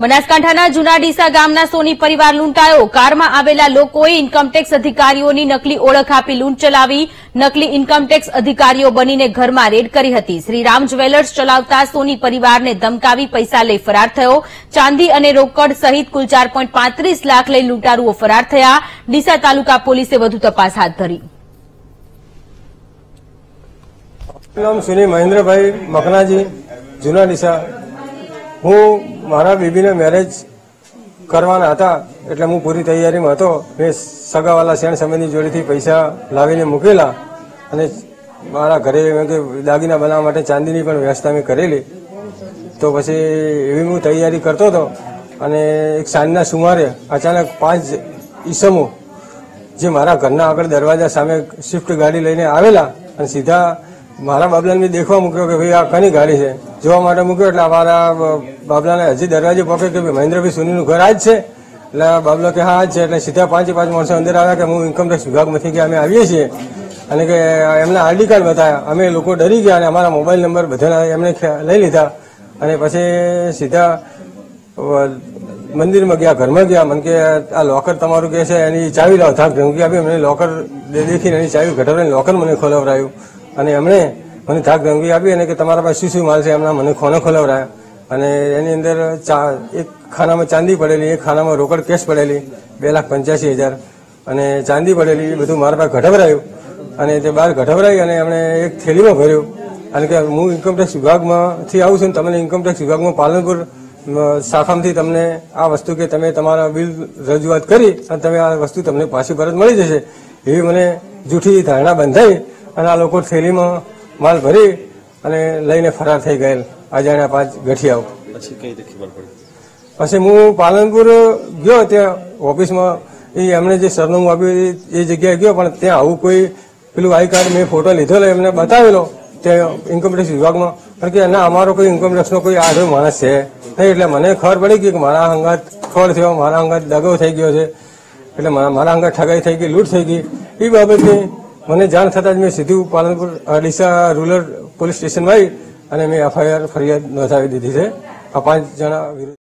બનાસકાંઠાના જૂના ડીસા ગામના સોની પરિવાર લૂંટાયો. કારમાં આવેલા લોકોએ ઇન્કમટેક્સ અધિકારીઓની નકલી ઓળખ આપી લૂંટ ચલાવી. નકલી ઇન્કમટેક્સ અધિકારીઓ બનીને ઘરમાં રેડ કરી હતી. શ્રીરામ જ્વેલર્સ ચલાવતા સોની પરિવારને ધમકાવી પૈસા લઈ ફરાર થયો. ચાંદી અને રોકડ સહિત કુલ ચાર લાખ લઈ લૂંટારુઓ ફરાર થયા. ડીસા તાલુકા પોલીસે વધુ તપાસ હાથ ધરી. સુની મહેન્દ્રભાઈ મકનાજી જૂના ડીસા હું મારા બેબીને મેરેજ કરવાના હતા એટલે હું પૂરી તૈયારીમાં હતો. મેં સગાવાલા શેણ સમયની જોડેથી પૈસા લાવીને મૂકેલા અને મારા ઘરે દાગીના બનાવવા માટે ચાંદીની પણ વ્યવસ્થા મેં કરેલી. તો પછી એવી હું તૈયારી કરતો હતો અને એક સાંજના સુમારે અચાનક પાંચ ઈસમો જે મારા ઘરના આગળ દરવાજા સામે સ્વિફ્ટ ગાડી લઈને આવેલા અને સીધા મારા બાબલાને દેખવા મૂક્યો કે ભાઈ, આ કની ગાડી છે? જોવા માટે મૂક્યો એટલે અમારા બાબલાને હજી દરવાજે પકડ્યો કે ભાઈ, મહેન્દ્રભાઈ સુનીનું ઘર આ જ છે? એટલે બાબલો કે હા છે. એટલે સીધા પાંચે પાંચ માણસો અંદર આવ્યા કે હું ઇન્કમટેક્સ વિભાગમાંથી કે અમે આવીએ છીએ. અને કે એમના આરડી કાર્ડ બતાવ્યા અમે લોકો ડરી ગયા અને અમારા મોબાઈલ નંબર બધાના એમને લઈ લીધા. અને પછી સીધા મંદિરમાં ગયા, ઘરમાં ગયા. મને કે, આ લોકર તમારું કે છે? એની ચાવી લાવ. થાક ધમકી આપી મને લોકર દેખીને એની ચાવી ઘટાડીને લોકર મને ખોલવરાયું અને એમણે મને થાક ધમકી આપી અને કે તમારા પાસે શું શું માલ છે? એમના મને ખોનો ખોલાવડાયા. અને એની અંદર એક ખાનામાં ચાંદી પડેલી, એક ખાનામાં રોકડ કેશ પડેલી, બે લાખ પંચ્યાસી હજાર. અને ચાંદી પડેલી, એ બધું મારા પાસે ઘટવરાયું અને તે બહાર ઘટવરાઈ અને એમણે એક થેલીમાં ભર્યું. અને કે હું ઇન્કમટેક્સ વિભાગમાંથી આવું છું તમને ઇન્કમટેક્સ વિભાગમાં પાલનપુર શાખામાંથી તમને આ વસ્તુ કે તમે તમારા બિલ રજૂઆત કરી અને તમે આ વસ્તુ તમને પાછી પરત મળી જશે. એવી મને જૂઠી ધારણા બંધાઈ અને આ લોકો થેલીમાં માલ ભરી અને લઈને ફરાર થઈ ગયેલ. અજાણ્યા પાંચ ગઠિયાઓ. પછી કઈ રીતે ખબર પડી? પછી હું પાલનપુર ગયો ત્યાં ઓફિસમાં. એ એમણે જે સરનામું આપ્યું એ- જગ્યાએ ગયો પણ ત્યાં આવું કોઈ પેલું આઈ કાર્ડ મેં ફોટો લીધેલો એમને બતાવેલો ત્યાં ઇન્કમટેક્સ વિભાગમાં. પણ કે ના અમારો કોઈ ઇન્કમટેક્સનો કોઈ આધો માણસ છે નહીં એટલે મને ખબર પડી ગઈ કે મારા અંગાત ખોળ થયો મારા અંગાત દગો થઈ ગયો છે. એટલે મારા મારા અંગાત ઠગાઈ થઈ ગઈ લૂંટ થઈ ગઈ. એ બાબતની મને જાણ થતાં જ મેં સીધું પાલનપુર ડીસા રૂરલ પોલીસ સ્ટેશનમાં આવી અને મેં એફઆઈઆર ફરિયાદ નોંધાવી દીધી છે. આ પાંચ જણા વિરુદ્ધ